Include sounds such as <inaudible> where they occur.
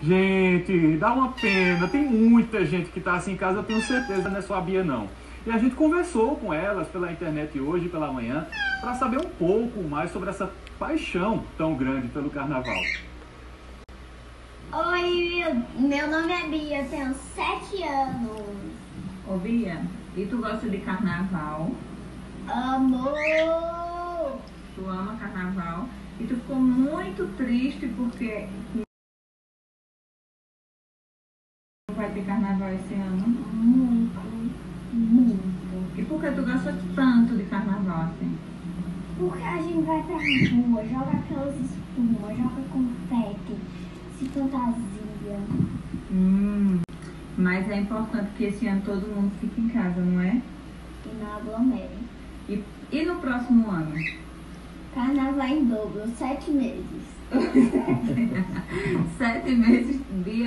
Gente, dá uma pena. Tem muita gente que tá assim em casa, eu tenho certeza, não é só a Bia não. E a gente conversou com elas pela internet hoje, pela manhã, para saber um pouco mais sobre essa paixão tão grande pelo carnaval. Oi, meu nome é Bia, eu tenho 7 anos. Ô Bia, e tu gosta de carnaval? Amor! Tu ama carnaval? E tu ficou muito triste porque vai ter carnaval esse ano? Muito, muito. E por que tu gosta tanto de carnaval assim? Porque a gente vai pra rua, joga aquelas espumas, joga confete, se fantasia. Hum, mas é importante que esse ano todo mundo fique em casa, não é? E não aglomere. E, e no próximo ano? Carnaval em dobro, 7 meses. Sete meses, <laughs> vem